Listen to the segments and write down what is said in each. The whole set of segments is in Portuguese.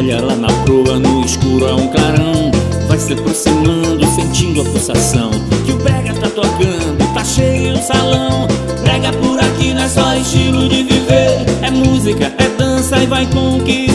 Olha lá na proa, no escuro há um clarão. Vai se aproximando, sentindo a pulsação. Que o brega tá tocando, tá cheio o salão. Brega por aqui não é só estilo de viver. É música, é dança e vai conquistar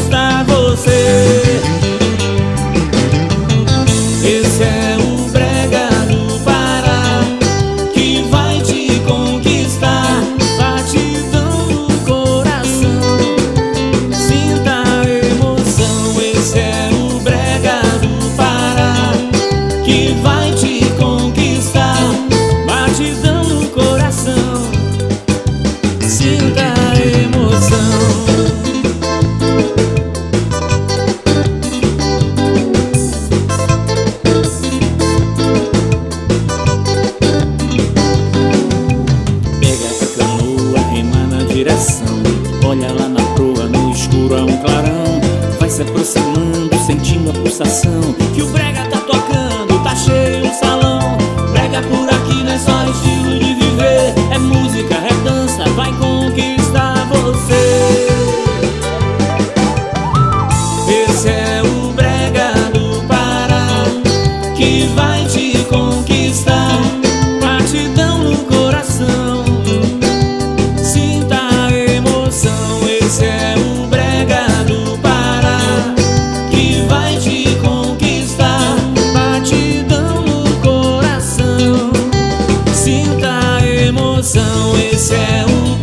um clarão Vai se aproximando, sentindo a pulsação Que o brega canção, esse é o